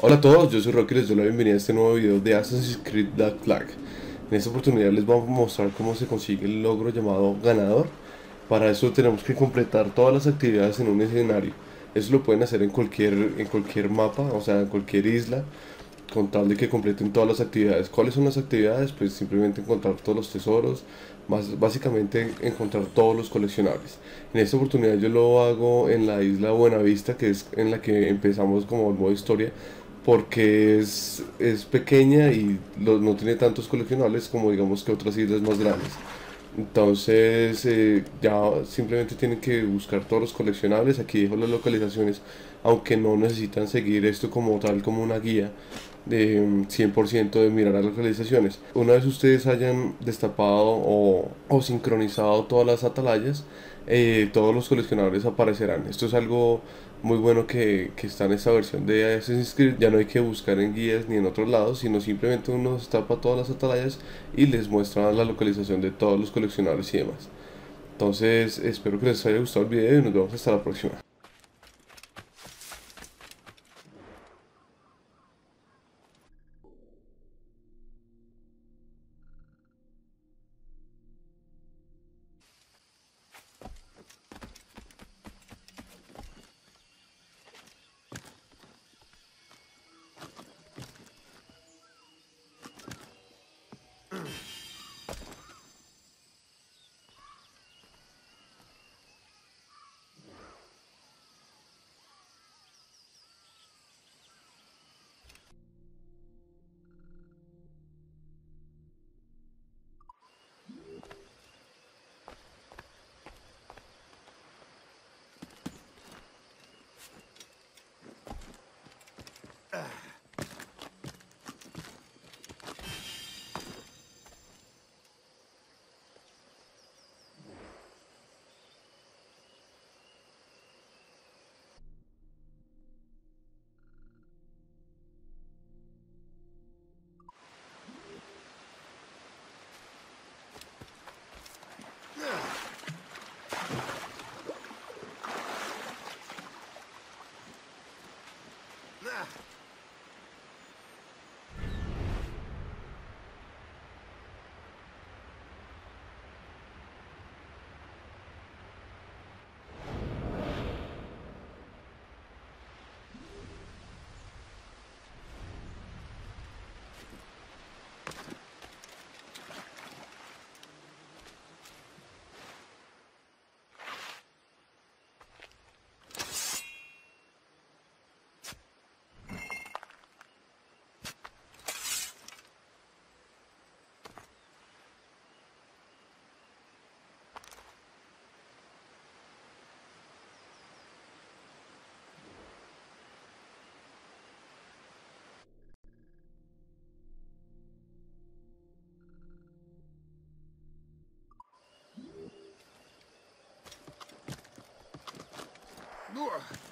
Hola a todos, yo soy Rocky y les doy la bienvenida a este nuevo video de Assassin's Creed Black Flag. En esta oportunidad les vamos a mostrar cómo se consigue el logro llamado ganador. Para eso tenemos que completar todas las actividades en un escenario. Eso lo pueden hacer en cualquier, en cualquier mapa, o sea, en cualquier isla, con tal de que completen todas las actividades. ¿Cuáles son las actividades? Pues simplemente encontrar todos los tesoros, más básicamente encontrar todos los coleccionables. En esta oportunidad yo lo hago en la isla Buenavista, que es en la que empezamos como el modo historia, porque es, es pequeña y no tiene tantos coleccionables como digamos que otras islas más grandes. Entonces eh, ya simplemente tienen que buscar todos los coleccionables, aquí dejo las localizaciones, aunque no necesitan seguir esto como tal como una guía de 100% de mirar las localizaciones. Una vez ustedes hayan destapado o, o sincronizado todas las atalayas, eh, todos los coleccionables aparecerán. Esto es algo muy bueno que, que, está en esta versión de Assassin's Creed. Ya no hay que buscar en guías ni en otros lados, sino simplemente uno destapa todas las atalayas y les muestra la localización de todos los coleccionables y demás. Entonces, espero que les haya gustado el video y nos vemos hasta la próxima. Ugh.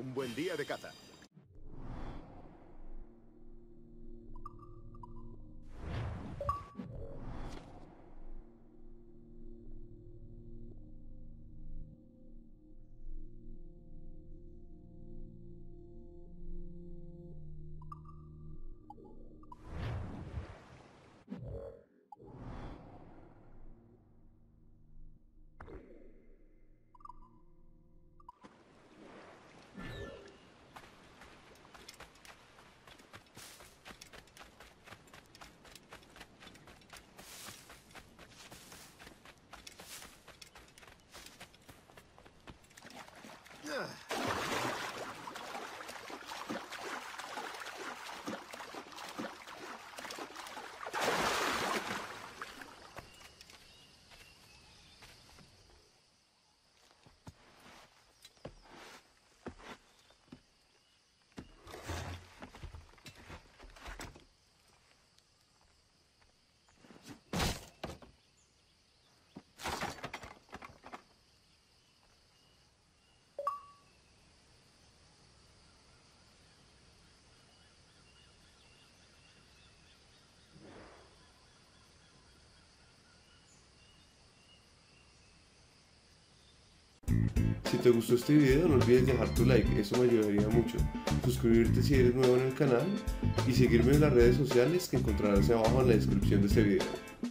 Un buen día de caza. Si te gustó este video no olvides dejar tu like, eso me ayudaría mucho. Suscribirte si eres nuevo en el canal y seguirme en las redes sociales que encontrarás abajo en la descripción de este video.